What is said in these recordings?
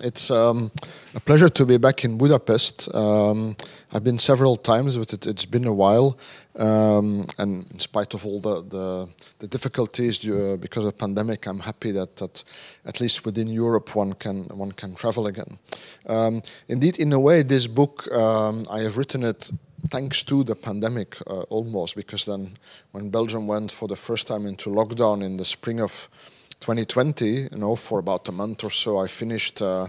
It's um, a pleasure to be back in Budapest. Um, I've been several times, but it, has been a while. Um, and in spite of all the, the, the difficulties uh, because of pandemic, I'm happy that, that at least within Europe one can, one can travel again. Um, indeed, in a way, this book, um, I have written it thanks to the pandemic uh, almost, because then when Belgium went for the first time into lockdown in the spring of 2020, you know, for about a month or so, I finished uh,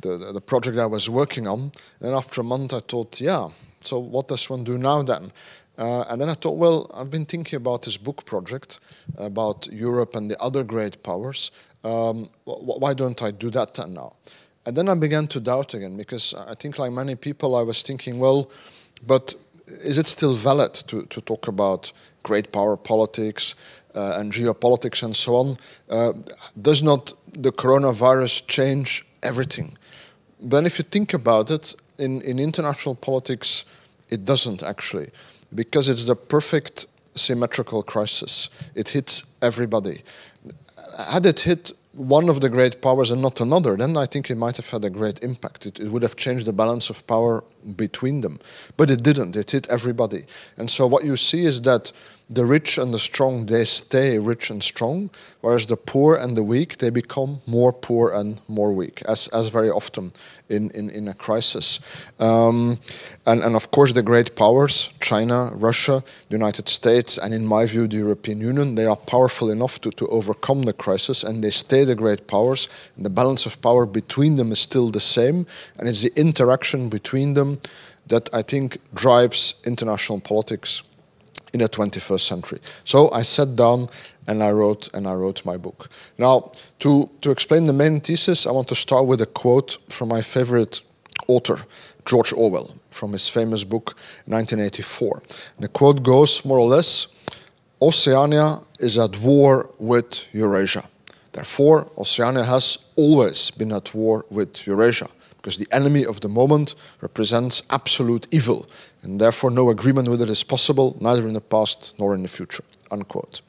the, the project I was working on. And after a month, I thought, yeah, so what does one do now then? Uh, and then I thought, well, I've been thinking about this book project about Europe and the other great powers. Um, why don't I do that then now? And then I began to doubt again because I think, like many people, I was thinking, well, but is it still valid to, to talk about great power politics, and geopolitics and so on, uh, does not the coronavirus change everything? But if you think about it, in, in international politics, it doesn't actually, because it's the perfect symmetrical crisis. It hits everybody. Had it hit one of the great powers and not another, then I think it might have had a great impact. It, it, would have changed the balance of power between them. But it didn't. It hit everybody. And so what you see is that the rich and the strong, they stay rich and strong, whereas the poor and the weak, they become more poor and more weak, as, as very often in, in, in a crisis. Um, and, and of course, the great powers, China, Russia, the United States, and in my view, the European Union, they are powerful enough to, to overcome the crisis, and they stay the great powers. And the balance of power between them is still the same, and it's the interaction between them that I think drives international politics in the 21st century. So I sat down and I wrote and I wrote my book. Now, to, to explain the main thesis, I want to start with a quote from my favorite author, George Orwell, from his famous book 1984. And the quote goes more or less, Oceania is at war with Eurasia. Therefore, Oceania has always been at war with Eurasia because the enemy of the moment represents absolute evil, and therefore no agreement with it is possible, neither in the past nor in the future. Unquote.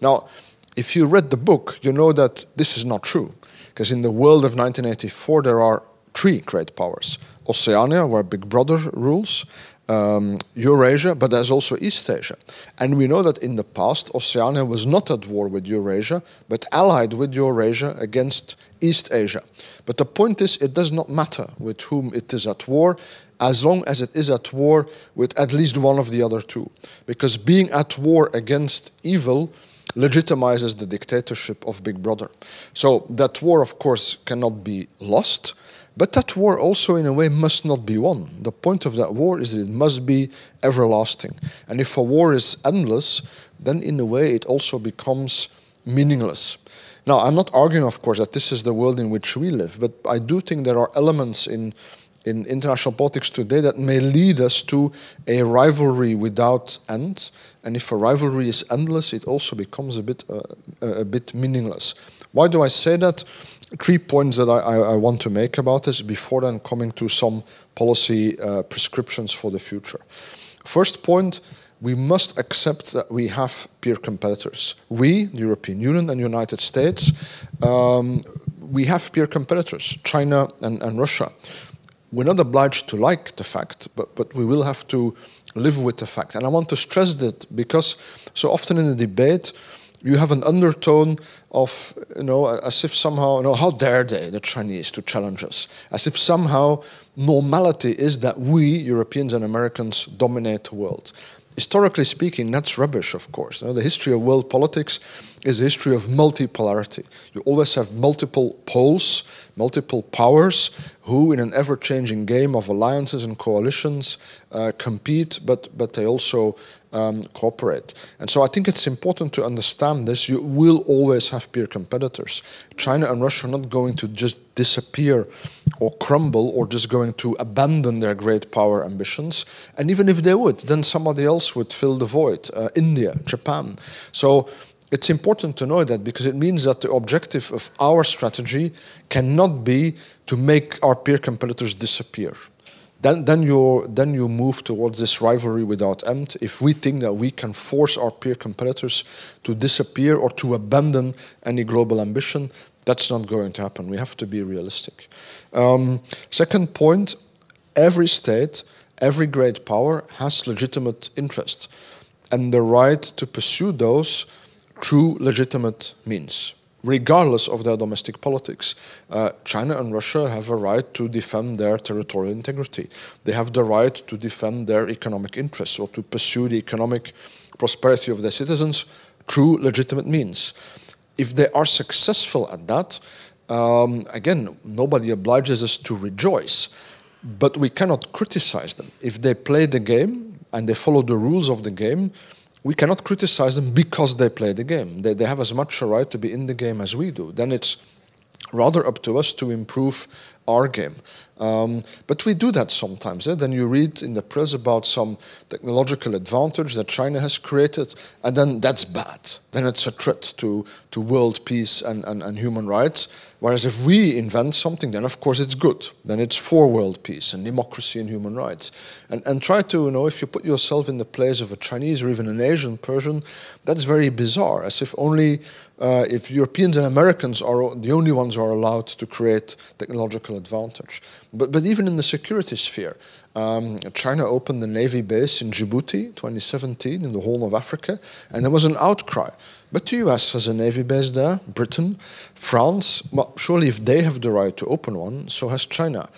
Now, if you read the book, you know that this is not true, because in the world of 1984 there are three great powers. Oceania, where Big Brother rules, um, Eurasia, but there's also East Asia. And we know that in the past, Oceania was not at war with Eurasia, but allied with Eurasia against East Asia. But the point is, it does not matter with whom it is at war, as long as it is at war with at least one of the other two. Because being at war against evil legitimizes the dictatorship of Big Brother. So that war, of course, cannot be lost, but that war also, in a way, must not be won. The point of that war is that it must be everlasting. And if a war is endless, then in a way it also becomes meaningless. Now, I'm not arguing, of course, that this is the world in which we live, but I do think there are elements in, in international politics today that may lead us to a rivalry without end. And if a rivalry is endless, it also becomes a bit, uh, a bit meaningless. Why do I say that? Three points that I, I, want to make about this before then coming to some policy uh, prescriptions for the future. First point, we must accept that we have peer competitors. We, the European Union and United States, um, we have peer competitors, China and, and, Russia. We're not obliged to like the fact, but, but we will have to live with the fact. And I want to stress that because so often in the debate, you have an undertone of, you know, as if somehow, you know, how dare they, the Chinese, to challenge us? As if somehow normality is that we, Europeans and Americans, dominate the world historically speaking, that's rubbish, of course. You know, the history of world politics is a history of multipolarity. You always have multiple poles, multiple powers, who, in an ever-changing game of alliances and coalitions, uh, compete, but but they also um, cooperate. And so I think it's important to understand this. You will always have peer competitors. China and Russia are not going to just disappear or crumble or just going to abandon their great power ambitions. And even if they would, then somebody else would fill the void. Uh, India, Japan. So it's important to know that because it means that the objective of our strategy cannot be to make our peer competitors disappear then, then, you then you move towards this rivalry without end. If we think that we can force our peer competitors to disappear or to abandon any global ambition, That's not going to happen. We have to be realistic. Um, second point every state, every great power has legitimate interests and the right to pursue those through legitimate means regardless of their domestic politics. Uh, China and Russia have a right to defend their territorial integrity. They have the right to defend their economic interests or to pursue the economic prosperity of their citizens through legitimate means. If they are successful at that, um, again, nobody obliges us to rejoice, but we cannot criticize them. If they play the game and they follow the rules of the game, we cannot criticize them because they play the game. They, they have as much a right to be in the game as we do. Then it's rather up to us to improve our game. Um, but we do that sometimes. Eh? Then you read in the press about some technological advantage that China has created, and then that's bad. Then it's a threat to, to world peace and, and, and human rights. Whereas if we invent something, then of course it's good. Then it's for world peace and democracy and human rights. And, and try to, you know, if you put yourself in the place of a Chinese or even an Asian Persian, that's very bizarre, as if only uh, if Europeans and Americans are the only ones who are allowed to create technological advantage. But, but even in the security sphere, um, China opened the Navy base in Djibouti 2017 in the Horn of Africa, and there was an outcry. But the US has a Navy base there, Britain, France. Well, surely if they have the right to open one, so has China.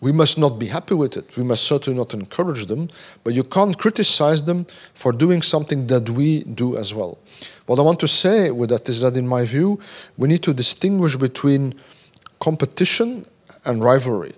We must not be happy with it. We must certainly not encourage them, but you can't criticize them for doing something that we do as well. What I want to say with that is that, in my view, we need to distinguish between competition and rivalry.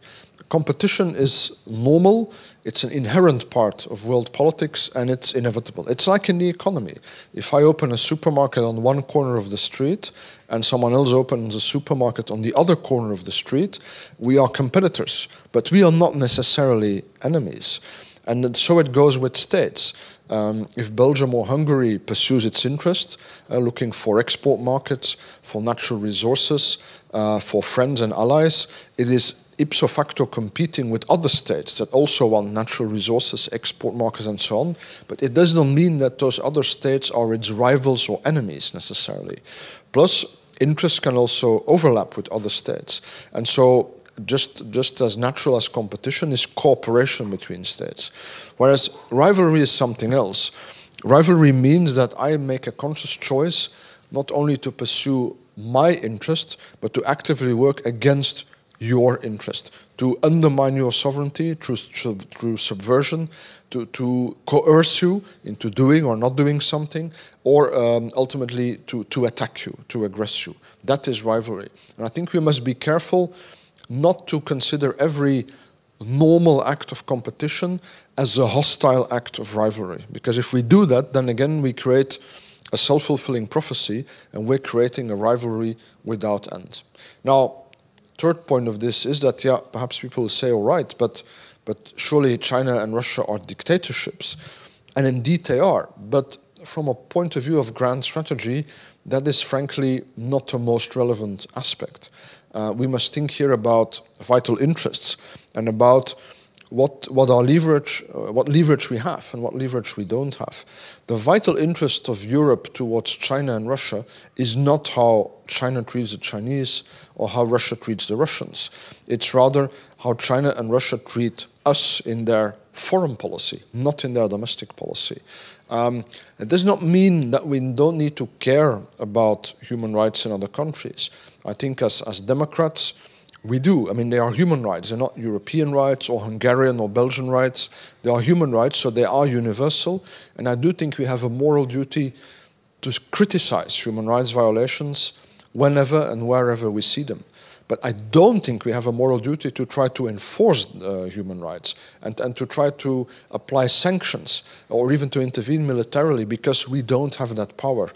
Competition is normal, it's an inherent part of world politics, and it's inevitable. It's like in the economy. If I open a supermarket on one corner of the street and someone else opens a supermarket on the other corner of the street, we are competitors, but we are not necessarily enemies. And so it goes with states. Um, if Belgium or Hungary pursues its interests, uh, looking for export markets, for natural resources, uh, for friends and allies, it is ipso facto competing with other states that also want natural resources, export markets, and so on. But it does not mean that those other states are its rivals or enemies necessarily. Plus, interests can also overlap with other states. And so, just, just as natural as competition is cooperation between states. Whereas rivalry is something else. Rivalry means that I make a conscious choice not only to pursue my interest, but to actively work against your interest, to undermine your sovereignty through, through subversion, to, to coerce you into doing or not doing something, or um, ultimately to, to attack you, to aggress you. That is rivalry. And I think we must be careful not to consider every normal act of competition as a hostile act of rivalry. Because if we do that, then again we create a self fulfilling prophecy and we're creating a rivalry without end. Now, third point of this is that, yeah, perhaps people say, all right, but, but surely China and Russia are dictatorships. And indeed they are. But from a point of view of grand strategy, that is frankly not the most relevant aspect. Uh, we must think here about vital interests and about what, what our leverage, uh, what leverage we have and what leverage we don't have. The vital interest of Europe towards China and Russia is not how China treats the Chinese or how Russia treats the Russians. It's rather how China and Russia treat us in their foreign policy, not in their domestic policy. Um, it does not mean that we don't need to care about human rights in other countries. I think as, as Democrats, we do. I mean, they are human rights. They're not European rights or Hungarian or Belgian rights. They are human rights, so they are universal. And I do think we have a moral duty to criticize human rights violations whenever and wherever we see them. But I don't think we have a moral duty to try to enforce uh, human rights and, and to try to apply sanctions or even to intervene militarily because we don't have that power.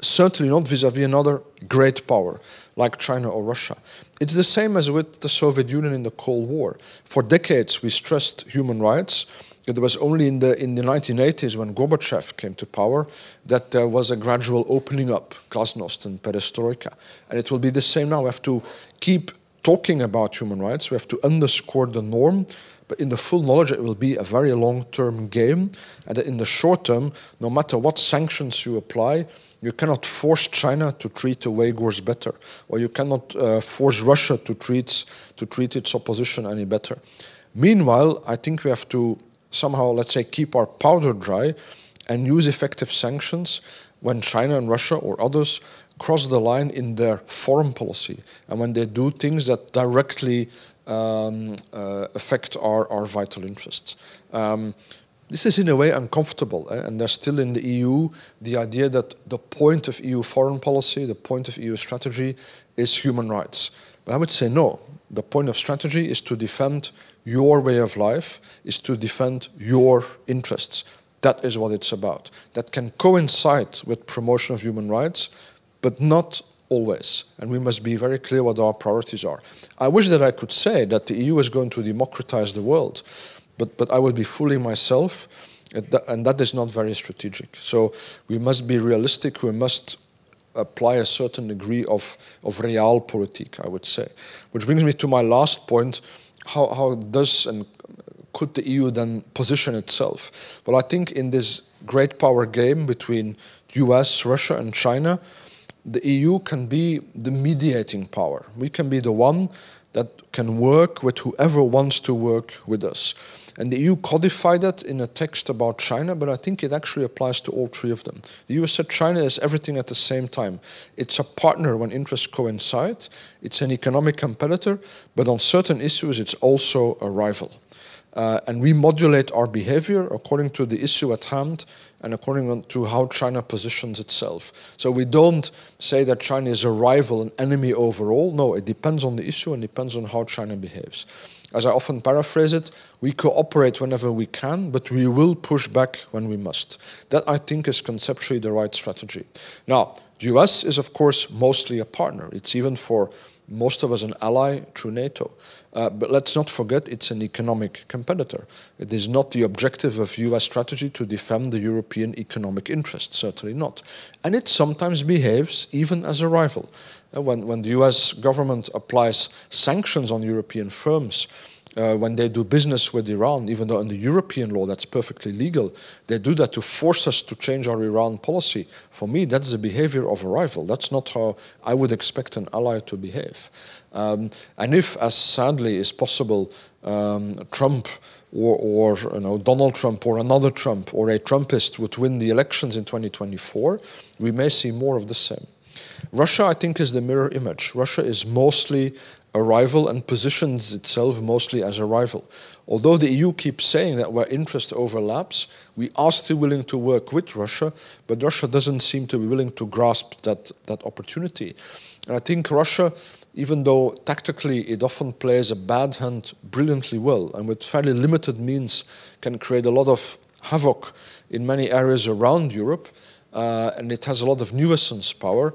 Certainly not vis a vis another great power like China or Russia. It's the same as with the Soviet Union in the Cold War. For decades, we stressed human rights. It was only in the, in the 1980s when Gorbachev came to power that there was a gradual opening up, glasnost and perestroika. And it will be the same now. We have to keep talking about human rights. We have to underscore the norm, but in the full knowledge it will be a very long-term game, and that in the short term, no matter what sanctions you apply, you cannot force China to treat the Uyghurs better, or you cannot uh, force Russia to treat, to treat its opposition any better. Meanwhile, I think we have to somehow, let's say, keep our powder dry and use effective sanctions when China and Russia or others cross the line in their foreign policy and when they do things that directly um, uh, affect our, our vital interests. Um, this is in a way uncomfortable, eh? and there's still in the EU the idea that the point of EU foreign policy, the point of EU strategy is human rights. But I would say no. The point of strategy is to defend your way of life, is to defend your interests. That is what it's about. That can coincide with promotion of human rights, but not always. And we must be very clear what our priorities are. I wish that I could say that the EU is going to democratize the world, but, but I would be fooling myself, and that is not very strategic. So we must be realistic, we must apply a certain degree of, of realpolitik, I would say. Which brings me to my last point, how, how does and could the EU then position itself? Well, I think in this great power game between US, Russia and China, the EU can be the mediating power. We can be the one that can work with whoever wants to work with us. And the EU codified that in a text about China, but I think it actually applies to all three of them. The EU said China is everything at the same time. It's a partner when interests coincide, it's an economic competitor, but on certain issues, it's also a rival. Uh, and we modulate our behavior according to the issue at hand and according to how China positions itself. So we don't say that China is a rival, an enemy overall. No, it depends on the issue and depends on how China behaves. As I often paraphrase it, we cooperate whenever we can, but we will push back when we must. That, I think, is conceptually the right strategy. Now, the US is, of course, mostly a partner. It's even for most of us an ally through NATO. Uh, but let's not forget it's an economic competitor. It is not the objective of US strategy to defend the European economic interest, certainly not. And it sometimes behaves even as a rival. Uh, when, when the US government applies sanctions on European firms, uh, when they do business with Iran, even though under European law that's perfectly legal, they do that to force us to change our Iran policy. For me, that's the behavior of a rival. That's not how I would expect an ally to behave. Um, and if, as sadly is possible, um, Trump or, or you know, Donald Trump or another Trump or a Trumpist would win the elections in 2024, we may see more of the same. Russia, I think, is the mirror image. Russia is mostly a rival and positions itself mostly as a rival. Although the EU keeps saying that where interest overlaps, we are still willing to work with Russia, but Russia doesn't seem to be willing to grasp that, that opportunity. And I think Russia, even though tactically it often plays a bad hand brilliantly well and with fairly limited means can create a lot of havoc in many areas around Europe, uh, and it has a lot of nuisance power,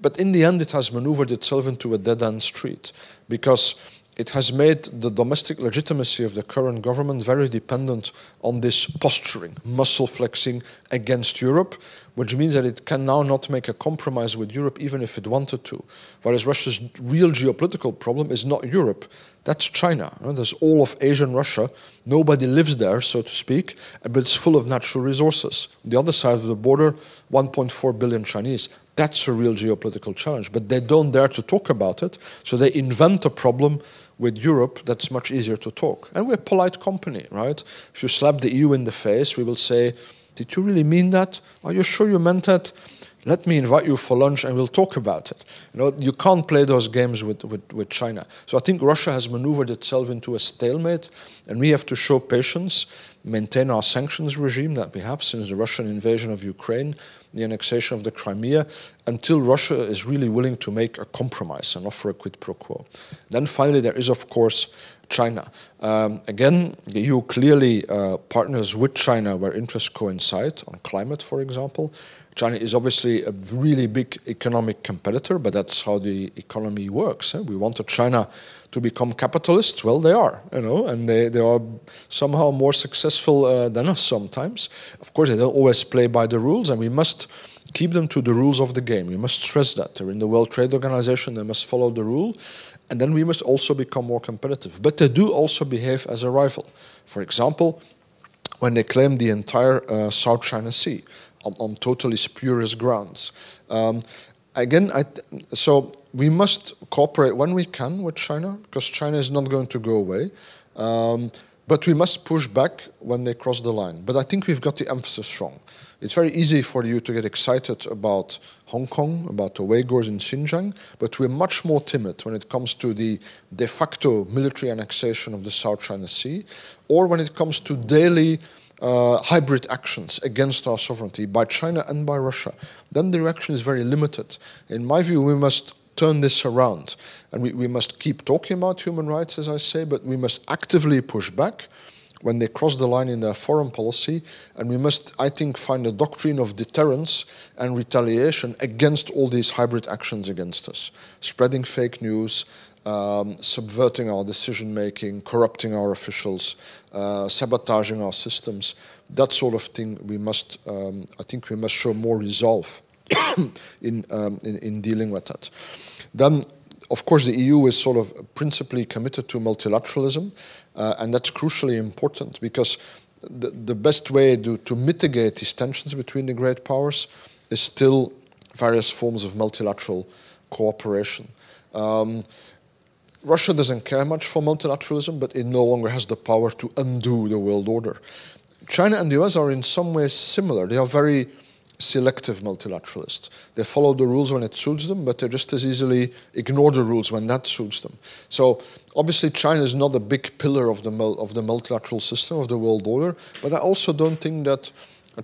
but in the end, it has maneuvered itself into a dead end street because it has made the domestic legitimacy of the current government very dependent on this posturing, muscle flexing against Europe, which means that it can now not make a compromise with Europe even if it wanted to. Whereas Russia's real geopolitical problem is not Europe, that's China. There's all of Asian Russia. Nobody lives there, so to speak, but it's full of natural resources. The other side of the border, 1.4 billion Chinese. That's a real geopolitical challenge. But they don't dare to talk about it, so they invent a problem with Europe that's much easier to talk. And we're a polite company, right? If you slap the EU in the face, we will say, Did you really mean that? Are you sure you meant that? Let me invite you for lunch and we'll talk about it. You know, you can't play those games with, with, with China. So I think Russia has maneuvered itself into a stalemate, and we have to show patience, maintain our sanctions regime that we have since the Russian invasion of Ukraine, the annexation of the Crimea, until Russia is really willing to make a compromise and offer a quid pro quo. Then finally, there is, of course, China. Um, again, the EU clearly uh, partners with China where interests coincide, on climate, for example. China is obviously a really big economic competitor, but that's how the economy works. Eh? We wanted China to become capitalists? Well, they are, you know, and they, they are somehow more successful uh, than us sometimes. Of course, they don't always play by the rules, and we must keep them to the rules of the game. We must stress that. They're in the World Trade Organization, they must follow the rule. and then we must also become more competitive. But they do also behave as a rival. For example, when they claim the entire uh, South China Sea on, on totally spurious grounds. Um, again, I, so we must cooperate when we can with China because China is not going to go away. Um, but we must push back when they cross the line. But I think we've got the emphasis wrong. It's very easy for you to get excited about Hong Kong, about the Uyghurs in Xinjiang, but we're much more timid when it comes to the de facto military annexation of the South China Sea, or when it comes to daily uh, hybrid actions against our sovereignty by China and by Russia. Then the reaction is very limited. In my view, we must turn this around. And we, we must keep talking about human rights, as I say, but we must actively push back when they cross the line in their foreign policy. And we must, I think, find a doctrine of deterrence and retaliation against all these hybrid actions against us, spreading fake news, um, subverting our decision making, corrupting our officials, uh, sabotaging our systems. That sort of thing we must, um, I think we must show more resolve in, um, in, in dealing with that. Then of course, the EU is sort of principally committed to multilateralism, uh, and that's crucially important because the, the best way to, to mitigate these tensions between the great powers is still various forms of multilateral cooperation. Um, Russia doesn't care much for multilateralism, but it no longer has the power to undo the world order. China and the US are in some ways similar. They are very selective multilateralists. They follow the rules when it suits them, but they just as easily ignore the rules when that suits them. So obviously China is not a big pillar of the, of the multilateral system of the world order, but I also don't think that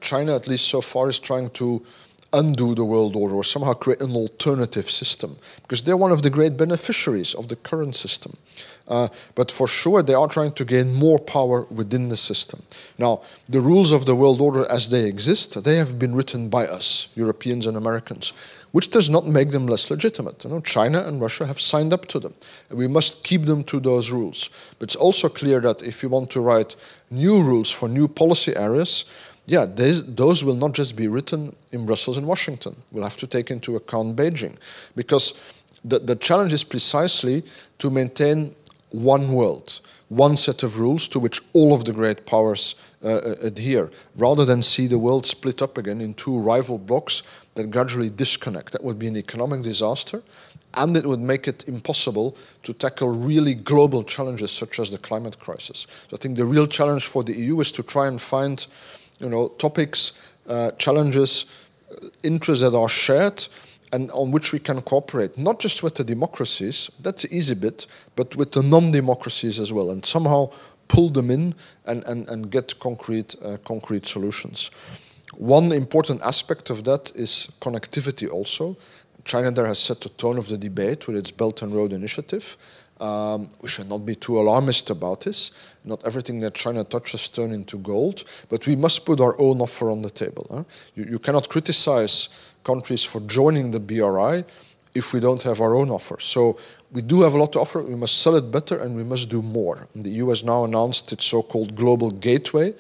China, at least so far, is trying to undo the world order or somehow create an alternative system because they're one of the great beneficiaries of the current system. Uh, but for sure, they are trying to gain more power within the system. Now, the rules of the world order as they exist, they have been written by us, Europeans and Americans, which does not make them less legitimate. You know, China and Russia have signed up to them. We must keep them to those rules. But it's also clear that if you want to write new rules for new policy areas, yeah, those will not just be written in Brussels and Washington. We'll have to take into account Beijing. Because the, the challenge is precisely to maintain one world, one set of rules to which all of the great powers uh, uh, adhere, rather than see the world split up again in two rival blocks that gradually disconnect. That would be an economic disaster, and it would make it impossible to tackle really global challenges such as the climate crisis. So I think the real challenge for the EU is to try and find you know, topics, uh, challenges, uh, interests that are shared, and on which we can cooperate, not just with the democracies, that's the easy bit, but with the non-democracies as well, and somehow pull them in and, and, and get concrete, uh, concrete solutions. One important aspect of that is connectivity also. China there has set the tone of the debate with its Belt and Road Initiative. Um, we should not be too alarmist about this. Not everything that China touches turns into gold, but we must put our own offer on the table. Huh? You, you, cannot criticize countries for joining the BRI if we don't have our own offer. So we do have a lot to offer. We must sell it better and we must do more. The EU has now announced its so-called global gateway.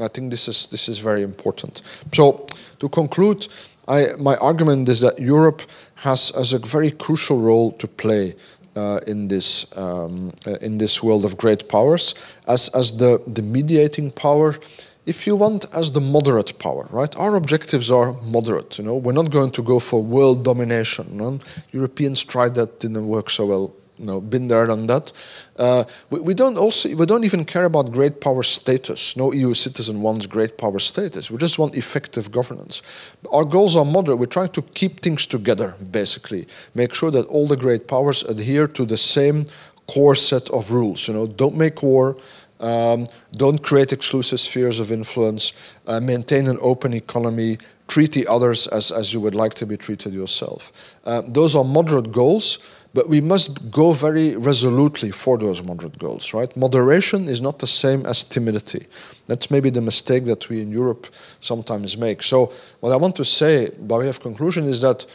I think this is this is very important. So to conclude, I, my argument is that Europe has, has a very crucial role to play uh, in this um, uh, in this world of great powers as as the the mediating power if you want, as the moderate power, right? Our objectives are moderate, you know. We're not going to go for world domination. Know? Europeans tried that, didn't work so well. You know, been there, done that. Uh, we, we, don't also, we don't even care about great power status. No EU citizen wants great power status. We just want effective governance. Our goals are moderate. We're trying to keep things together, basically. Make sure that all the great powers adhere to the same core set of rules. You know, don't make war, um, don't create exclusive spheres of influence. Uh, maintain an open economy. Treat the others as, as you would like to be treated yourself. Uh, those are moderate goals, but we must go very resolutely for those moderate goals, right? Moderation is not the same as timidity. That's maybe the mistake that we in Europe sometimes make. So what I want to say by way of conclusion is that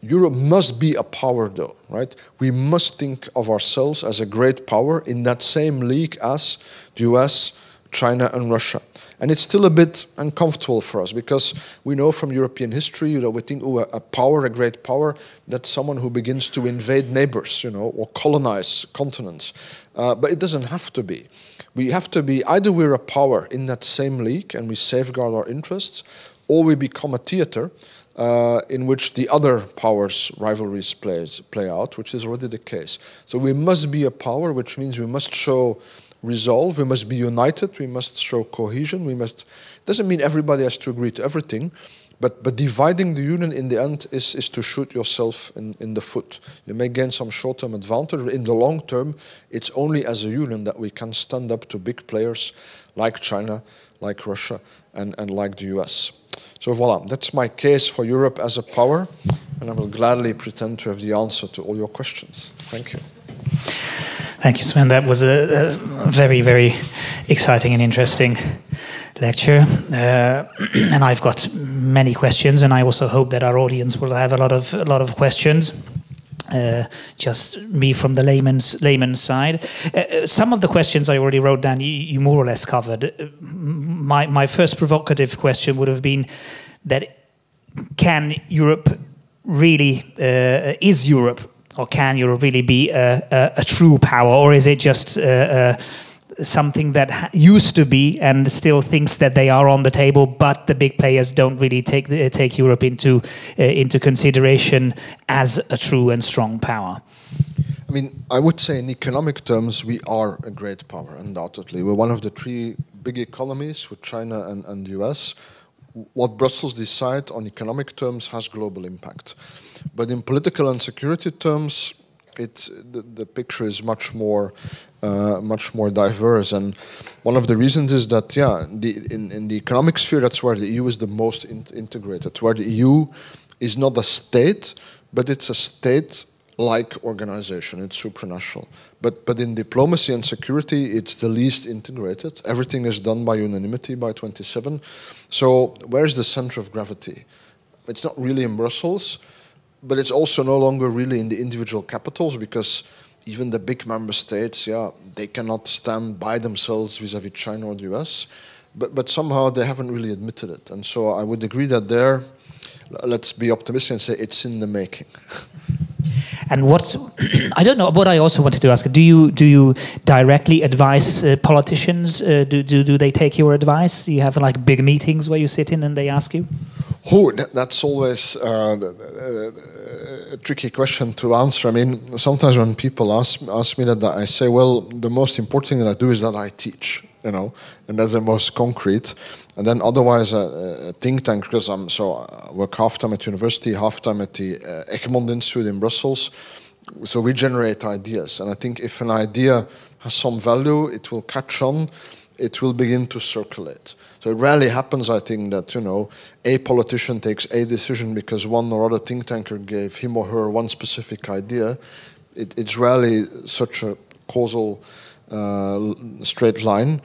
Europe must be a power though, right? We must think of ourselves as a great power in that same league as the US, China and Russia. And it's still a bit uncomfortable for us because we know from European history, you know, we think, oh, a, power, a great power, that's someone who begins to invade neighbors, you know, or colonize continents. Uh, but it doesn't have to be. We have to be either we're a power in that same league and we safeguard our interests, or we become a theater uh, in which the other powers' rivalries plays, play out, which is already the case. So we must be a power, which means we must show resolve. We must be united. We must show cohesion. We must. Doesn't mean everybody has to agree to everything, but but dividing the union in the end is is to shoot yourself in in the foot. You may gain some short-term advantage. But in the long term, it's only as a union that we can stand up to big players like China, like Russia, and and like the U.S. So voila, that's my case for Europe as a power, and I will gladly pretend to have the answer to all your questions. Thank you. Thank you, Sven. That was a, a very, very exciting and interesting lecture. Uh, and I've got many questions, and I also hope that our audience will have a lot of a lot of questions. Uh, just me from the layman's layman's side. Uh, uh some of the questions I already wrote down, you, you, more or less covered. Uh, my my first provocative question would have been that can Europe really uh, is Europe or can Europe really be a, a, a true power, or is it just uh, uh, something that used to be and still thinks that they are on the table, but the big players don't really take take Europe into uh, into consideration as a true and strong power? I mean, I would say in economic terms, we are a great power, undoubtedly. We're one of the three big economies with China and, and the US what Brussels decide on economic terms has global impact. But in political and security terms, it, the, the picture is much more uh, much more diverse. And one of the reasons is that, yeah, the, in, in the economic sphere, that's where the EU is the most in integrated, where the EU is not a state, but it's a state like organization, it's supranational. But, but in diplomacy and security, it's the least integrated. Everything is done by unanimity by 27. So where's the center of gravity? It's not really in Brussels, but it's also no longer really in the individual capitals because even the big member states, yeah, they cannot stand by themselves vis-a-vis -vis China or the US. But, but somehow they haven't really admitted it. And so I would agree that there, let's be optimistic and say it's in the making. And what I don't know. What I also wanted to ask: Do you do you directly advise uh, politicians? Uh, do, do do they take your advice? Do you have like big meetings where you sit in and they ask you? Oh, that's always uh, a tricky question to answer. I mean, sometimes when people ask ask me that, I say, well, the most important thing that I do is that I teach you know, and that's the most concrete. And then otherwise, a, a think tank, because I'm so I work half time at university, half time at the uh, Egmont Institute in Brussels. So we generate ideas, and I think if an idea has some value, it will catch on, it will begin to circulate. So it rarely happens, I think, that you know a politician takes a decision because one or other think tanker gave him or her one specific idea. It, it's rarely such a causal uh, straight line.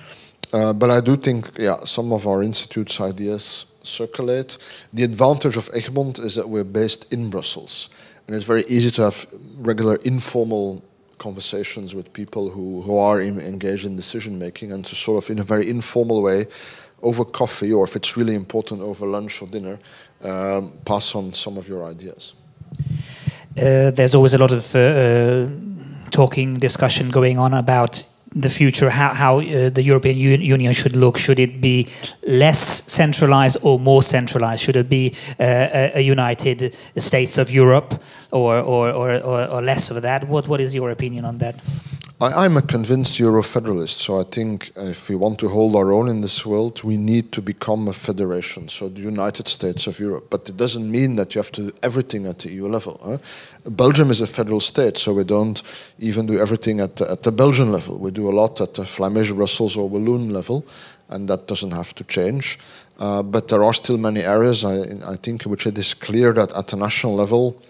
Uh, but I do think, yeah, some of our institute's ideas circulate. The advantage of Egmont is that we're based in Brussels, and it's very easy to have regular informal conversations with people who, who are in, engaged in decision making, and to sort of, in a very informal way, over coffee, or if it's really important, over lunch or dinner, um, pass on some of your ideas. Uh, there's always a lot of uh, uh talking, discussion going on about the future, how, how uh, the European Union should look. Should it be less centralized or more centralized? Should it be uh, a, a, United States of Europe or, or, or, or, less of that? What, what is your opinion on that? I, am a convinced Euro-federalist, so I think if we want to hold our own in this world, we need to become a federation, so the United States of Europe. But it doesn't mean that you have to do everything at the EU level. Huh? Belgium is a federal state, so we don't even do everything at the, at the Belgian level. We do a lot at the Flemish, Brussels or Walloon level, and that doesn't have to change. Uh, but there are still many areas, I, I think, which it is clear that at the national level,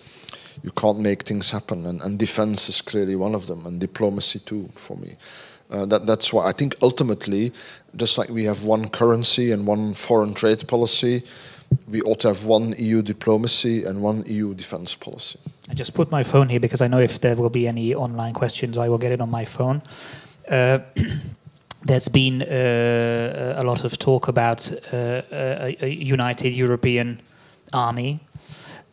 you can't make things happen. And, and defense is clearly one of them, and diplomacy too, for me. Uh, that, that's why I think ultimately, just like we have one currency and one foreign trade policy, we ought to have one EU diplomacy and one EU defense policy. I just put my phone here because I know if there will be any online questions, I will get it on my phone. Uh, there's been uh, a lot of talk about uh, a, a, united European army.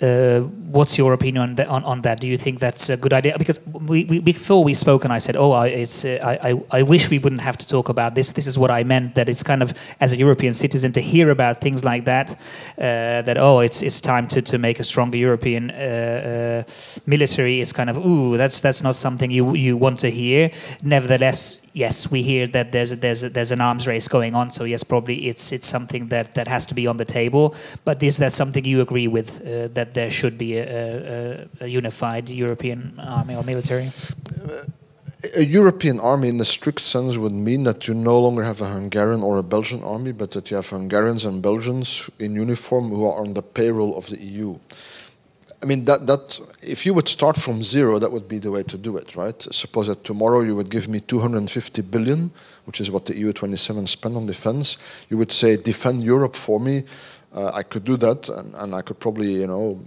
Uh, what's your opinion on, that, on, on, that? Do you think that's a good idea? Because we, we, before we spoke, and I said, "Oh, I, it's uh, I, I, wish we wouldn't have to talk about this. This is what I meant. That it's kind of as a European citizen to hear about things like that. Uh, that oh, it's it's time to, to make a stronger European uh, military. It's kind of ooh, that's that's not something you you want to hear. Nevertheless, yes, we hear that there's a, there's a, there's an arms race going on. So yes, probably it's it's something that, that has to be on the table. But is that something you agree with uh, that there should be a, a, a, unified European army or military? A European army, in the strict sense, would mean that you no longer have a Hungarian or a Belgian army, but that you have Hungarians and Belgians in uniform who are on the payroll of the EU. I mean, that, that if you would start from zero, that would be the way to do it, right? Suppose that tomorrow you would give me 250 billion, which is what the EU 27 spend on defense. You would say, defend Europe for me. Uh, I could do that, and, and I could probably, you know,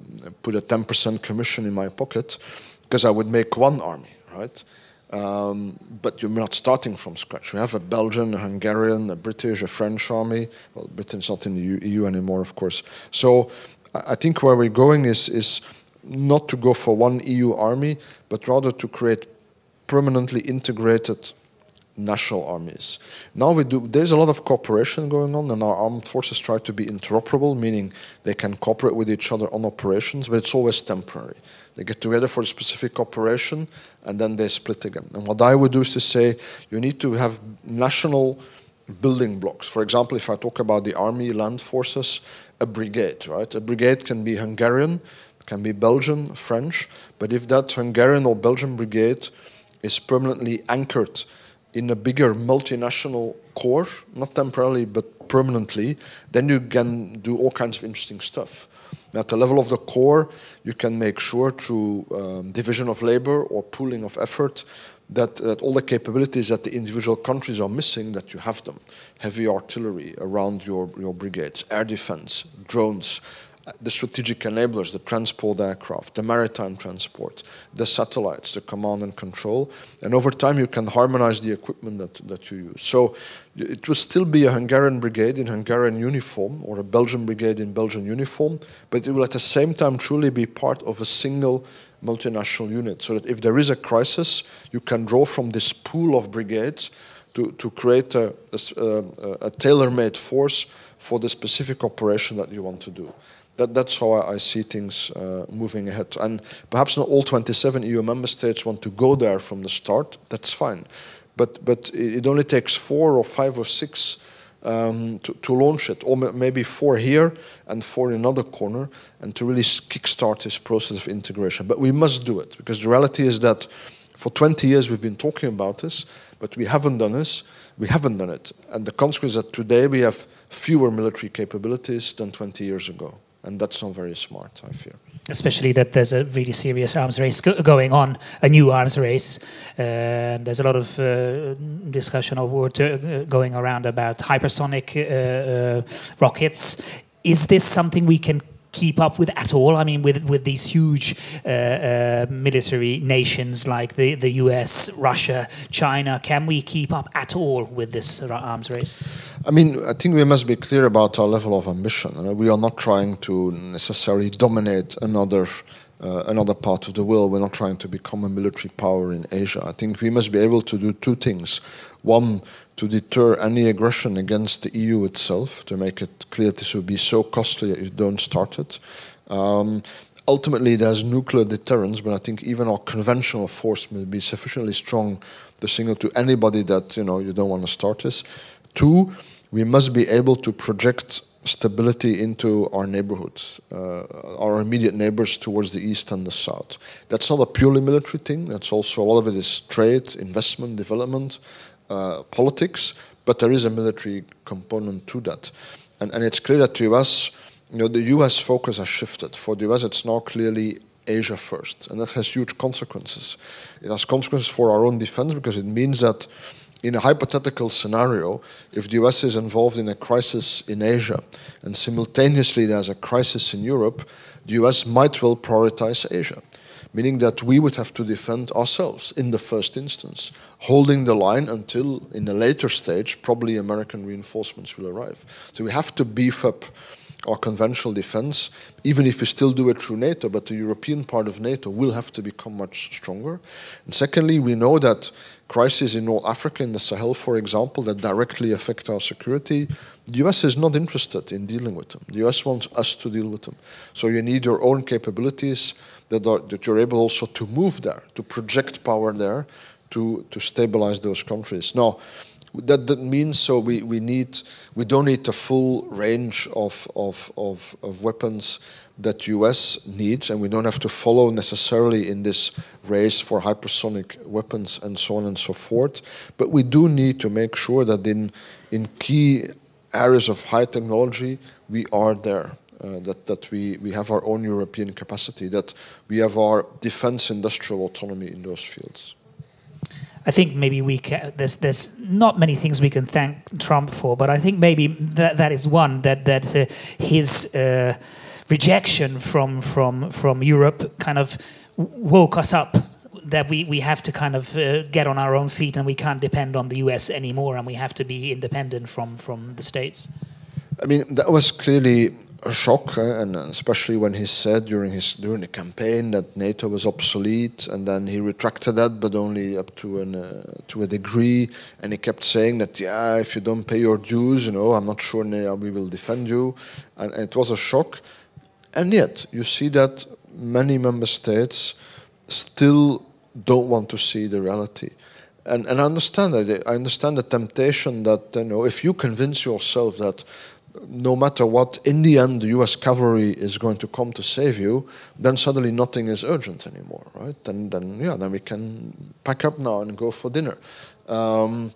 put a 10% commission in my pocket because I would make one army, right? Um, but you're not starting from scratch. We have a Belgian, a Hungarian, a British, a French army. Well, Britain's not in the EU anymore, of course. So I think where we're going is, is not to go for one EU army, but rather to create permanently integrated national armies. Now we do, there's a lot of cooperation going on and our armed forces try to be interoperable, meaning they can cooperate with each other on operations, but it's always temporary. They get together for a specific operation and then they split again. And what I would do is to say you need to have national building blocks. For example, if I talk about the army land forces, a brigade, right? A brigade can be Hungarian, can be Belgian, French, but if that Hungarian or Belgian brigade is permanently anchored in a bigger multinational core, not temporarily but permanently, then you can do all kinds of interesting stuff. At the level of the core, you can make sure through um, division of labor or pooling of effort that, that all the capabilities that the individual countries are missing, that you have them. Heavy artillery around your, your brigades, air defense, drones, the strategic enablers, the transport aircraft, the maritime transport, the satellites, the command and control. And over time, you can harmonize the equipment that, that you use. So it will still be a Hungarian brigade in Hungarian uniform or a Belgian brigade in Belgian uniform, but it will at the same time truly be part of a single multinational unit so that if there is a crisis, you can draw from this pool of brigades to, to create a, a, a tailor-made force for the specific operation that you want to do. That, that's how I, I see things uh, moving ahead. And perhaps not all 27 EU member states want to go there from the start. That's fine. But, but it only takes four or five or six um, to, to, launch it, or maybe four here and four in another corner, and to really kickstart this process of integration. But we must do it because the reality is that for 20 years we've been talking about this, but we haven't done this. We haven't done it, and the consequence is that today we have fewer military capabilities than 20 years ago and that's not very smart, I fear. Especially that there's a really serious arms race go going on, a new arms race. Uh, there's a lot of uh, discussion of word uh, going around about hypersonic uh, uh, rockets. Is this something we can keep up with at all? I mean, with with these huge uh, uh, military nations like the the U.S., Russia, China, can we keep up at all with this arms race? I mean, I think we must be clear about our level of ambition. We are not trying to necessarily dominate another. Uh, another part of the world. We're not trying to become a military power in Asia. I think we must be able to do two things. One, to deter any aggression against the EU itself, to make it clear this would be so costly that you don't start it. Um, ultimately, there's nuclear deterrence, but I think even our conventional force may be sufficiently strong to signal to anybody that you know you don't want to start this. Two, we must be able to project stability into our neighborhoods, uh, our immediate neighbors towards the east and the south. That's not a purely military thing. That's also a lot of it is trade, investment, development, Uh, politics, but there is a military component to that. And, and it's clear that the US, you know, the US focus has shifted. For the US, it's now clearly Asia first, and that has huge consequences. It has consequences for our own defense because it means that in a hypothetical scenario, if the US is involved in a crisis in Asia and simultaneously there's a crisis in Europe, the US might well prioritize Asia meaning that we would have to defend ourselves in the first instance, holding the line until, in a later stage, probably American reinforcements will arrive. So we have to beef up our conventional defense, even if we still do it through NATO, but the European part of NATO will have to become much stronger. And secondly, we know that crises in North Africa, in the Sahel, for example, that directly affect our security, the US is not interested in dealing with them. The US wants us to deal with them. So you need your own capabilities that, are, that you're able also to move there, to project power there, to, to stabilize those countries. Now, that, that means so we, we need we don't need the full range of, of, of, of weapons that US needs, and we don't have to follow necessarily in this race for hypersonic weapons and so on and so forth. But we do need to make sure that in in key areas of high technology we are there. Uh, that that we, we have our own European capacity, that we have our defense industrial autonomy in those fields. I think maybe we can, there's there's not many things we can thank Trump for, but I think maybe that that is one that that uh, his uh, rejection from from from Europe kind of woke us up that we, we have to kind of uh, get on our own feet and we can't depend on the US anymore and we have to be independent from from the states. I mean that was clearly a shock, uh, and especially when he said during his during the campaign that NATO was obsolete, and then he retracted that, but only up to an uh, to a degree, and he kept saying that yeah, if you don't pay your dues, you know, I'm not sure we will defend you, and, and it was a shock, and yet you see that many member states still don't want to see the reality. And, and I understand that. I understand the temptation that you know if you convince yourself that no matter what, in the end, the U.S. cavalry is going to come to save you. Then suddenly nothing is urgent anymore, right? Then, then yeah, then we can pack up now and go for dinner. Um,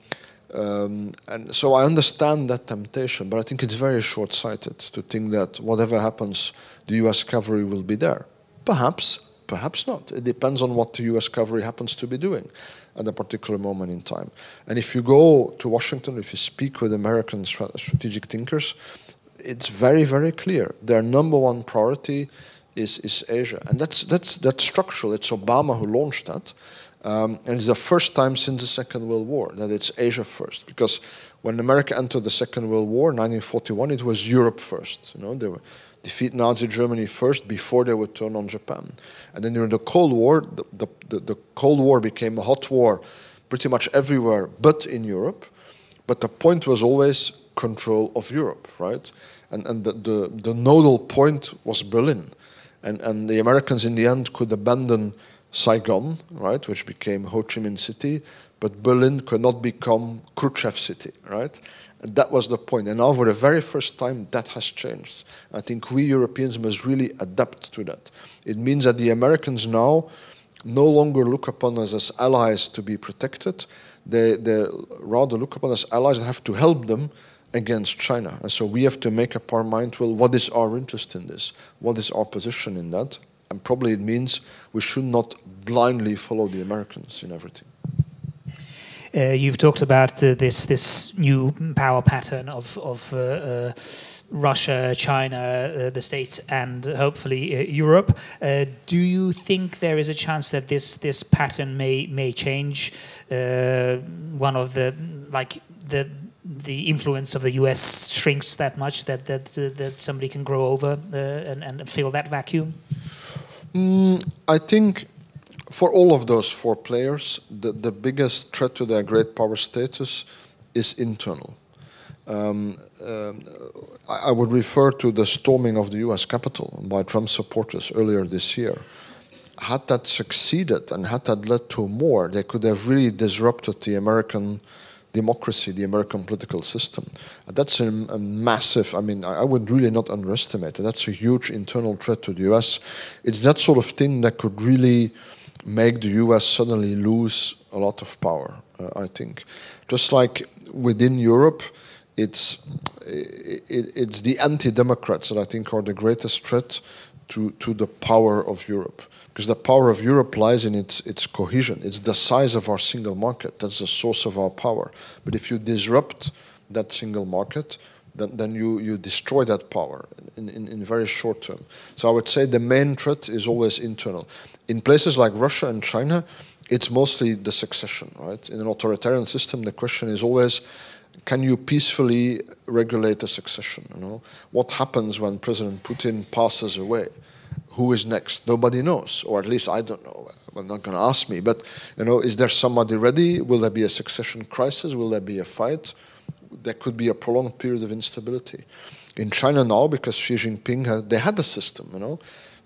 um, and so I understand that temptation, but I think it's very short-sighted to think that whatever happens, the U.S. cavalry will be there. Perhaps, perhaps not. It depends on what the U.S. cavalry happens to be doing at a particular moment in time. And if you go to Washington, if you speak with American strategic thinkers, it's very, very clear. Their number one priority is, is Asia. And that's, that's, that's structural. It's Obama who launched that. Um, and it's the first time since the Second World War that it's Asia first. Because when America entered the Second World War, 1941, it was Europe first. You know, they were defeat Nazi Germany first before they would turn on Japan. And then during the Cold War, the, the, the, Cold War became a hot war pretty much everywhere but in Europe. But the point was always control of Europe, right? And, and the, the, the nodal point was Berlin. And, and the Americans in the end could abandon Saigon, right, which became Ho Chi Minh City, but Berlin could not become Khrushchev City, right? That was the point. And now, for the very first time, that has changed. I think we Europeans must really adapt to that. It means that the Americans now no longer look upon us as allies to be protected. They, they rather look upon us as allies that have to help them against China. And so we have to make up our mind well, what is our interest in this? What is our position in that? And probably it means we should not blindly follow the Americans in everything. Uh, you've talked about this this new power pattern of uh, uh Russia, China, the States, and hopefully Europe. do you think there is a chance that this this pattern may may change? one of the like the the influence of the U.S. shrinks that much that somebody can grow over and, and fill that vacuum. Mm, I think for all of those four players, the, the biggest threat to their great power status is internal. Um, um, I, I, would refer to the storming of the US Capitol by Trump supporters earlier this year. Had that succeeded and had that led to more, they could have really disrupted the American democracy, the American political system. That's a, a massive, I mean, I, I, would really not underestimate it. That's a huge internal threat to the US. It's that sort of thing that could really make the US suddenly lose a lot of power, uh, I think. Just like within Europe, it's, it, it's the anti-democrats that I think are the greatest threat to, to the power of Europe. Because the power of Europe lies in its, its cohesion. It's the size of our single market. That's the source of our power. But if you disrupt that single market, then, then you, you destroy that power in, in, in very short term. So I would say the main threat is always internal. In places like Russia and China, it's mostly the succession, right? In an authoritarian system, the question is always, can you peacefully regulate the succession? You know, what happens when President Putin passes away? Who is next? Nobody knows, or at least I don't know. I'm not going to ask me, but you know, is there somebody ready? Will there be a succession crisis? Will there be a fight? There could be a prolonged period of instability. In China now, because Xi Jinping had, they had a system, you know,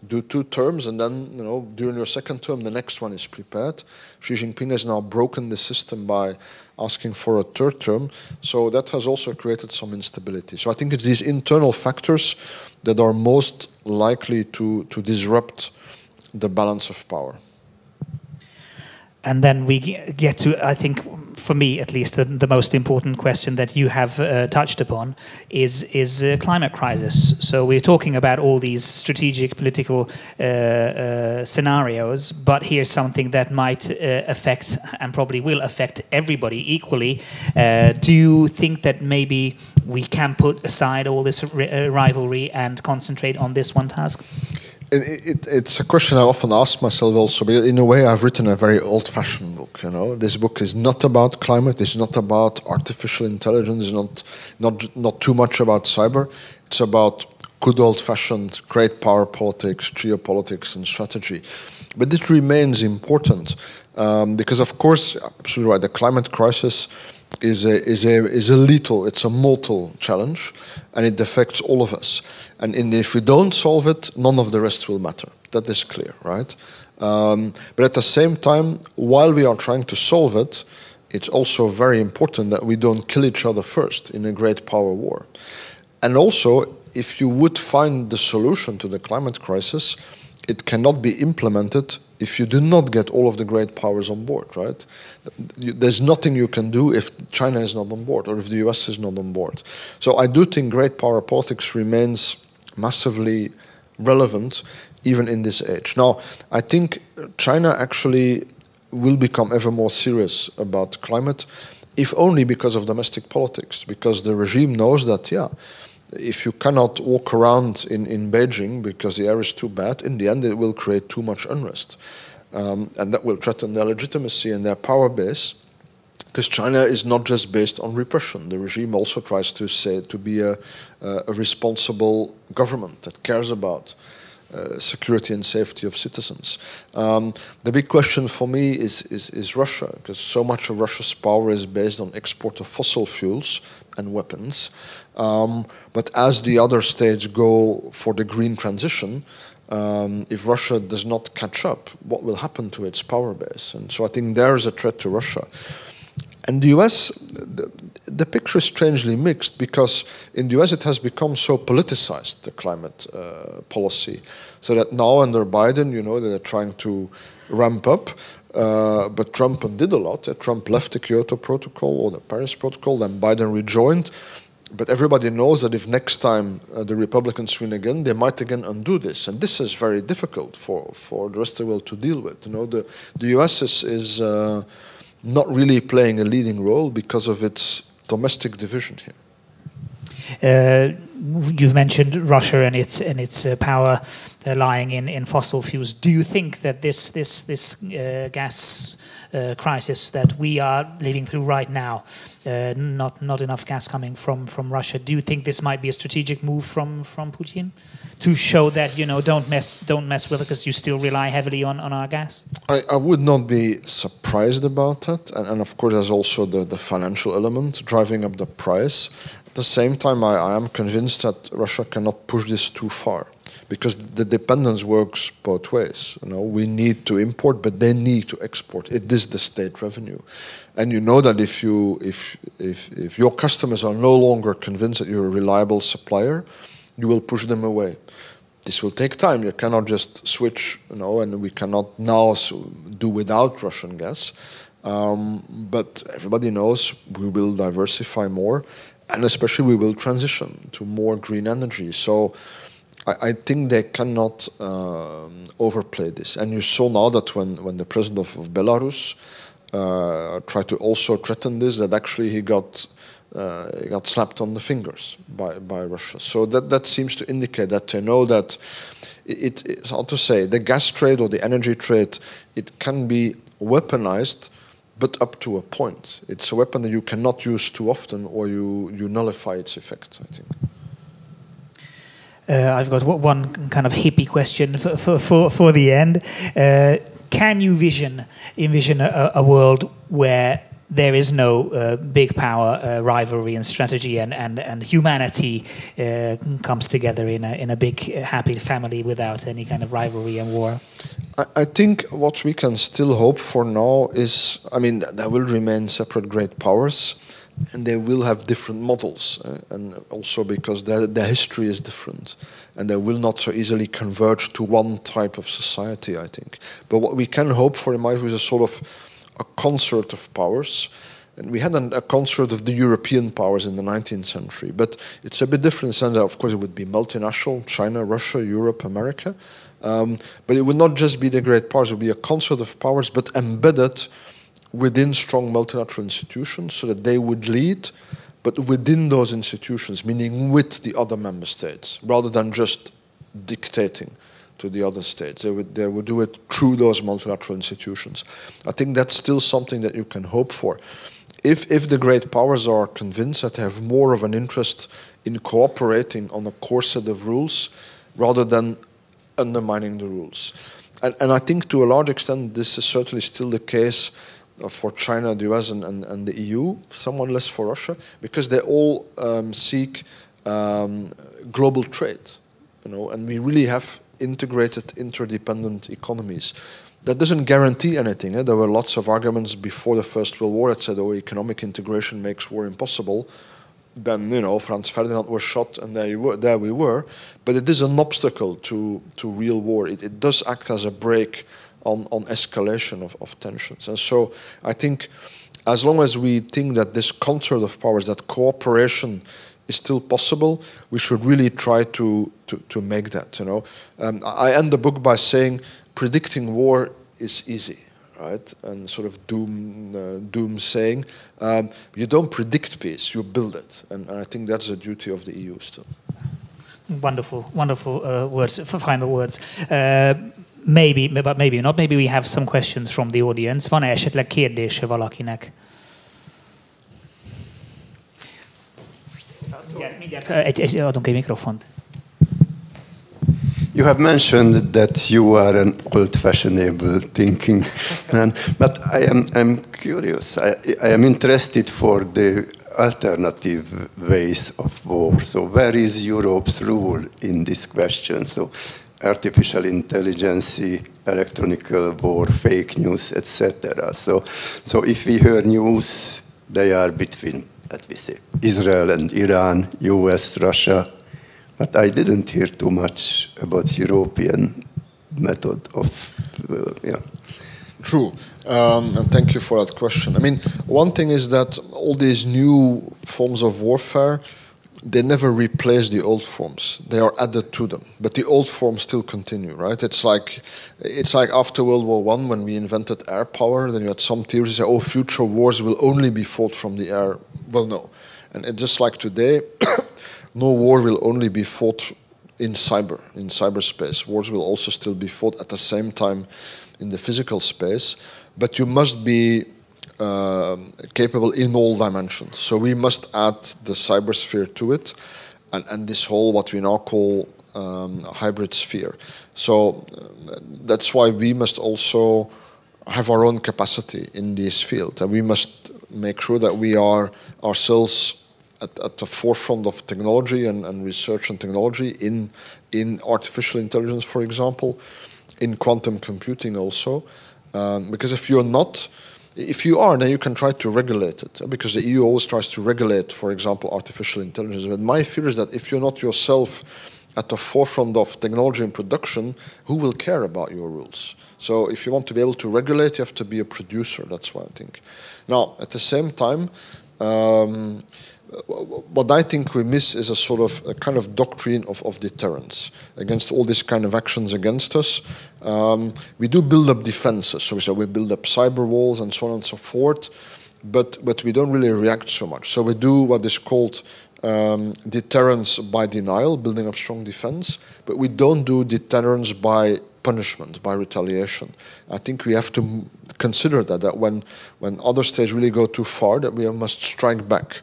do two terms and then you know during your second term the next one is prepared. Xi Jinping has now broken the system by asking for a third term, so that has also created some instability. So I think it's these internal factors that are most likely to to disrupt the balance of power and then we get to, I think, for me at least, the, the most important question that you have uh, touched upon is is uh, climate crisis. So we're talking about all these strategic political uh, uh scenarios, but here's something that might uh, affect and probably will affect everybody equally. Uh, do you think that maybe we can put aside all this rivalry and concentrate on this one task? It, it, it's a question I often ask myself also. But in a way, I've written a very old-fashioned book. You know, this book is not about climate. It's not about artificial intelligence. Not not not too much about cyber. It's about good old-fashioned great power politics, geopolitics, and strategy. But it remains important um, because, of course, absolutely right. The climate crisis is a is a is a lethal. It's a mortal challenge, and it affects all of us. And in, if we don't solve it, none of the rest will matter. That is clear, right? Um, but at the same time, while we are trying to solve it, it's also very important that we don't kill each other first in a great power war. And also, if you would find the solution to the climate crisis, it cannot be implemented if you do not get all of the great powers on board, right? There's nothing you can do if China is not on board or if the US is not on board. So I do think great power politics remains massively relevant even in this age. Now, I think China actually will become ever more serious about climate, if only because of domestic politics, because the regime knows that, yeah, if you cannot walk around in, in Beijing because the air is too bad, in the end it will create too much unrest. Um, and that will threaten their legitimacy and their power base because China is not just based on repression. The regime also tries to say to be a, a responsible government that cares about uh, security and safety of citizens. Um, the big question for me is, is, is Russia, because so much of Russia's power is based on export of fossil fuels and weapons. Um, but as the other states go for the green transition, um, if Russia does not catch up, what will happen to its power base? And so I think there is a threat to Russia. And the US, the, the, picture is strangely mixed because in the US it has become so politicized, the climate uh, policy, so that now under Biden, you know, they're trying to ramp up. Uh, but Trump did a lot. Uh, Trump left the Kyoto Protocol or the Paris Protocol, then Biden rejoined. But everybody knows that if next time uh, the Republicans win again, they might again undo this, and this is very difficult for, for the rest of the world to deal with. You know, the the U.S. is, is uh, not really playing a leading role because of its domestic division here. Uh, you've mentioned Russia and its and its uh, power uh, lying in, in fossil fuels. Do you think that this this this uh, gas uh, crisis that we are living through right now, uh, not not enough gas coming from from Russia, do you think this might be a strategic move from from Putin? To show that you know don't mess don't mess with it because you still rely heavily on, on our gas? I, I would not be surprised about that, and, and of course there's also the, the financial element driving up the price. At the same time, I, I am convinced that Russia cannot push this too far because the dependence works both ways. You know, we need to import, but they need to export. It is the state revenue, and you know that if you if if if your customers are no longer convinced that you're a reliable supplier, you will push them away. This will take time. You cannot just switch, you know, and we cannot now do without Russian gas. Um, but everybody knows we will diversify more, and especially we will transition to more green energy. So I, I think they cannot um, overplay this. And you saw now that when, when the president of, of Belarus uh, tried to also threaten this, that actually he got uh, got slapped on the fingers by, by Russia. So that, that seems to indicate that they know that it, it's hard to say the gas trade or the energy trade it can be weaponized but up to a point it's a weapon that you cannot use too often or you, you nullify its effect i think uh, I've got one kind of hippie question for, for, for, for the end. Uh, can you vision envision a, a world where there is no uh, big power uh, rivalry and strategy, and and and humanity uh, comes together in a in a big happy family without any kind of rivalry and war. I, I think what we can still hope for now is, I mean, there will remain separate great powers, and they will have different models, uh, and also because their, their history is different, and they will not so easily converge to one type of society. I think, but what we can hope for, in my view, is a sort of a concert of powers. And we had an, a concert of the European powers in the 19th century, but it's a bit different in of course, it would be multinational China, Russia, Europe, America. Um, but it would not just be the great powers, it would be a concert of powers, but embedded within strong multilateral institutions so that they would lead, but within those institutions, meaning with the other member states, rather than just dictating to the other states. They would, they would do it through those multilateral institutions. I think that's still something that you can hope for. If, if the great powers are convinced that they have more of an interest in cooperating on a core set of rules rather than undermining the rules. And, and I think to a large extent this is certainly still the case uh, for China, the US, and, and, and the EU, somewhat less for Russia, because they all um, seek um, global trade. You know, and we really have integrated, interdependent economies. That doesn't guarantee anything. Eh? There were lots of arguments before the First World War that said, "Oh, economic integration makes war impossible." Then you know Franz Ferdinand was shot, and there, were, there we were. But it is an obstacle to to real war. It, it does act as a brake on on escalation of, of tensions. And so I think, as long as we think that this concert of powers, that cooperation is still possible, we should really try to, to, to make that. You know, um, I end the book by saying predicting war is easy, right? And sort of doom uh, doom saying um, you don't predict peace, you build it, and, and, I think that's the duty of the EU still. Wonderful, wonderful uh, words, final words. Uh, maybe, but maybe not. Maybe we have some questions from the audience. Van esetleg kérdése valakinek? Adunk egy mikrofont. You have mentioned that you are an old-fashionable thinking man, but I am I'm curious. I, I am interested for the alternative ways of war. So where is Europe's role in this question? So artificial intelligence, electronic war, fake news, etc. So, so if we hear news, they are between let me say, Israel and Iran, US, Russia. But I didn't hear too much about European method of, uh, yeah. True, um, and thank you for that question. I mean, one thing is that all these new forms of warfare, they never replace the old forms. They are added to them, but the old forms still continue, right? It's like it's like after World War One when we invented air power. Then you had some theories say, "Oh, future wars will only be fought from the air." Well, no, and just like today, no war will only be fought in cyber, in cyberspace. Wars will also still be fought at the same time in the physical space, but you must be uh, capable in all dimensions. So we must add the cybersphere to it, and, and this whole what we now call um, hybrid sphere. So uh, that's why we must also have our own capacity in this field, and we must make sure that we are ourselves at, at the forefront of technology and, and research and technology in in artificial intelligence, for example, in quantum computing also, um, because if you're not if you are, then you can try to regulate it because the EU always tries to regulate, for example, artificial intelligence. But my fear is that if you're not yourself at the forefront of technology and production, who will care about your rules? So if you want to be able to regulate, you have to be a producer. That's what I think. Now, at the same time, um, what I think we miss is a sort of a kind of doctrine of, of deterrence against all these kind of actions against us. Um, we do build up defenses, so we, say we build up cyber walls and so on and so forth. but but we don't really react so much. So we do what is called um, deterrence by denial, building up strong defense, but we don't do deterrence by punishment, by retaliation. I think we have to consider that that when when other states really go too far, that we must strike back.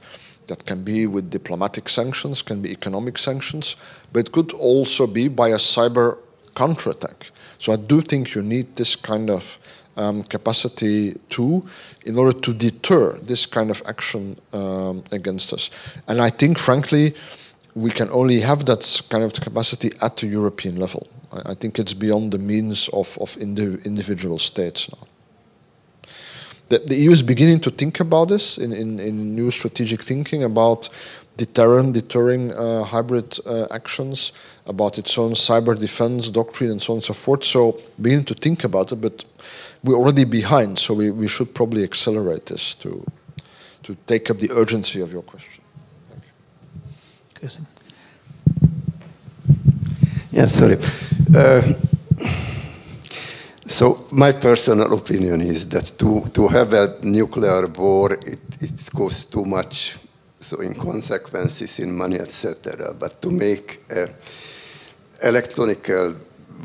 That can be with diplomatic sanctions, can be economic sanctions, but it could also be by a cyber counterattack. So I do think you need this kind of um, capacity too in order to deter this kind of action um, against us. And I think, frankly, we can only have that kind of capacity at the European level. I, I think it's beyond the means of, of indi individual states now. The, the, EU is beginning to think about this in, in, in new strategic thinking about deterrent, deterring uh, hybrid uh, actions, about its own cyber defense doctrine and so on and so forth. So beginning to think about it, but we're already behind, so we, we should probably accelerate this to, to take up the urgency of your question. Thank you. Yes, sorry. Uh, so my personal opinion is that to, to have a nuclear war, it, it costs too much, so in consequences in money, etc. But to make a electronic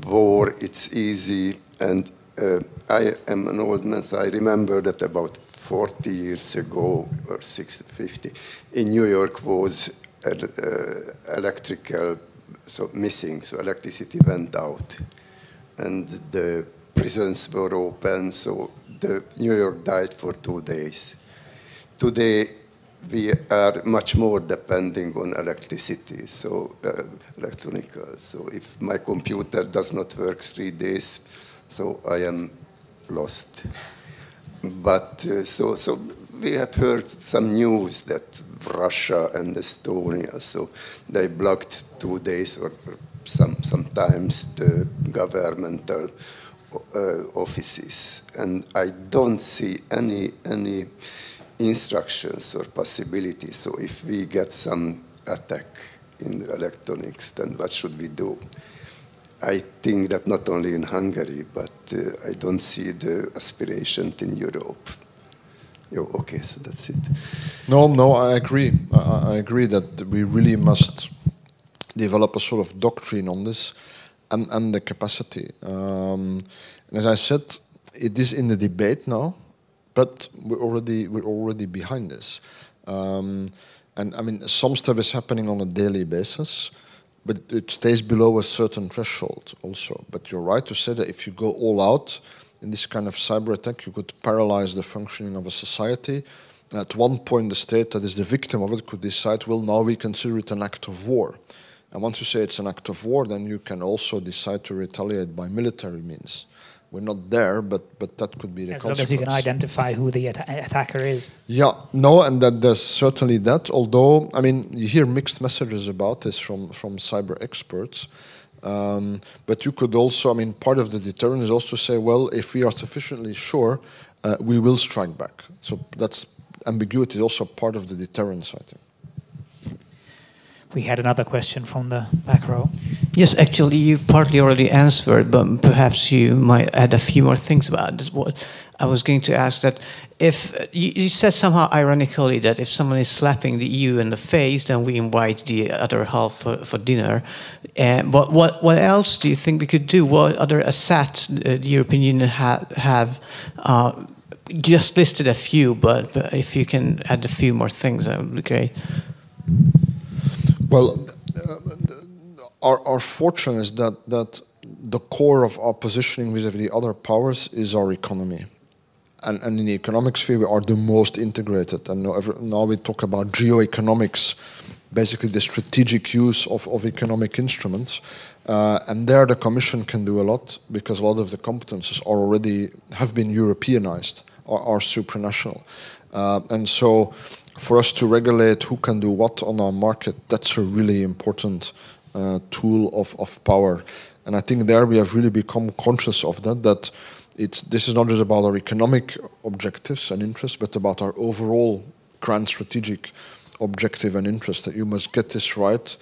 war, it's easy and uh, I am an old man, so I remember that about 40 years ago, or 60, 50, in New York was uh, electrical, so missing, so electricity went out. And the prisons were open, so the New York died for two days. Today, we are much more depending on electricity, so uh, electronical. So if my computer does not work three days, so I am lost. But uh, so, so we have heard some news that Russia and Estonia, so they blocked two days or some, sometimes the governmental offices. And I don't see any, any instructions or possibilities. So if we get some attack in electronics, then what should we do? I think that not only in Hungary, but uh, I don't see the aspiration in Europe. Okay, so that's it. No, no, I agree. I, I, agree that we really must develop a sort of doctrine on this and, and the capacity. Um, and as I said, it is in the debate now, but we're already we're already behind this. Um, and I mean, some stuff is happening on a daily basis but it stays below a certain threshold also. But you're right to say that if you go all out in this kind of cyber attack, you could paralyze the functioning of a society. And at one point, the state that is the victim of it could decide, well, now we consider it an act of war. And once you say it's an act of war, then you can also decide to retaliate by military means we're not there, but but that could be the as long as you can identify who the attacker is. Yeah, no, and that there's certainly that. Although, I mean, you hear mixed messages about this from from cyber experts. Um, but you could also, I mean, part of the deterrent is also say, well, if we are sufficiently sure, uh, we will strike back. So that's ambiguity is also part of the deterrence, I think we had another question from the back row. Yes, actually, you partly already answered, but perhaps you might add a few more things about it. What I was going to ask that if you, said somehow ironically that if someone is slapping the EU in the face, then we invite the other half for, for dinner. Uh, but what what else do you think we could do? What other assets uh, the European Union ha have? Uh, just listed a few, but, but if you can add a few more things, that would be great. Well, uh, our, our fortune is that, that the core of our positioning vis-a-vis the other powers is our economy. And, and, in the economic sphere, we are the most integrated. And now, every, now we talk about geoeconomics, basically the strategic use of, of economic instruments. Uh, and there the Commission can do a lot because a lot of the competences are already have been Europeanized or are supranational. Uh, and so for us to regulate who can do what on our market, that's a really important uh, tool of, of power. And I think there we have really become conscious of that, that it's, this is not just about our economic objectives and interests, but about our overall grand strategic objective and interest, that you must get this right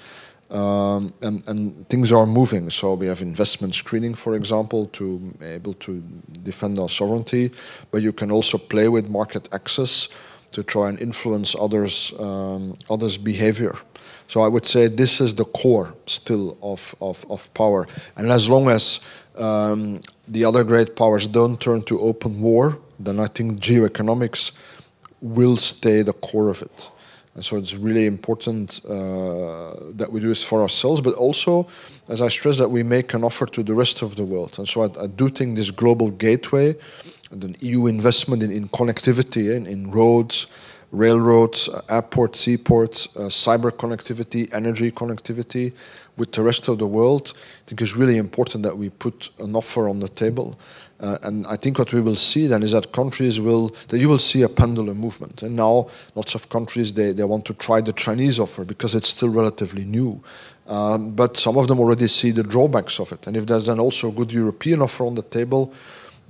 Um, and, and, things are moving. So we have investment screening, for example, to be able to defend our sovereignty. But you can also play with market access to try and influence others um, others' behavior. So I would say this is the core still of, of, of power. And as long as um, the other great powers don't turn to open war, then I think geoeconomics will stay the core of it. And so it's really important uh, that we do this for ourselves, but also, as I stress, that we make an offer to the rest of the world. And so I, I do think this global gateway, an EU investment in, in connectivity, in, in roads, railroads, uh, airports, seaports, uh, cyber connectivity, energy connectivity with the rest of the world, I think is really important that we put an offer on the table. Uh, and I think what we will see then is that countries will, that you will see a pendulum movement. And now lots of countries, they, they want to try the Chinese offer because it's still relatively new. Um, but some of them already see the drawbacks of it. And if there's then also a good European offer on the table,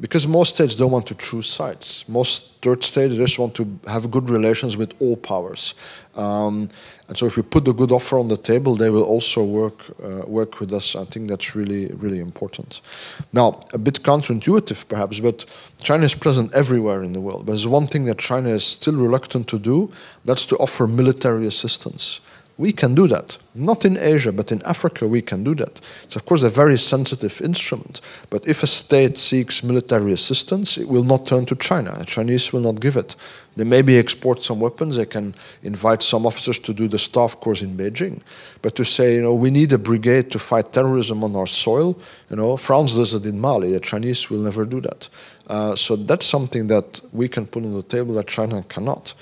because most states don't want to choose sides. Most third states just want to have good relations with all powers. Um, and so if we put the good offer on the table, they will also work uh, work with us. I think that's really, really important. Now, a bit counterintuitive perhaps, but China is present everywhere in the world. But there's one thing that China is still reluctant to do, that's to offer military assistance. We can do that. Not in Asia, but in Africa, we can do that. It's, of course, a very sensitive instrument. But if a state seeks military assistance, it will not turn to China. The Chinese will not give it. They maybe export some weapons. They can invite some officers to do the staff course in Beijing. But to say, you know, we need a brigade to fight terrorism on our soil, you know, France does it in Mali. The Chinese will never do that. Uh, so that's something that we can put on the table that China cannot.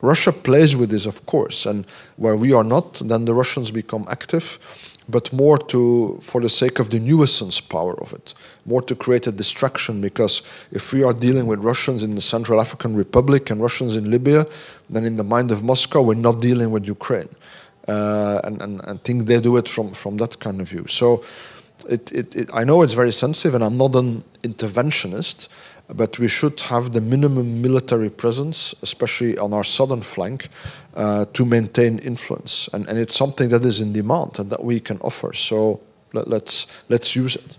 Russia plays with this, of course, and where we are not, then the Russians become active, but more to for the sake of the nuisance power of it, more to create a distraction. Because if we are dealing with Russians in the Central African Republic and Russians in Libya, then in the mind of Moscow, we're not dealing with Ukraine, uh, and, and think they do it from from that kind of view. So. It, it, it, I know it's very sensitive, and I'm not an interventionist, but we should have the minimum military presence, especially on our southern flank, uh, to maintain influence. And, and it's something that is in demand and that we can offer. So let, let's, let's use it.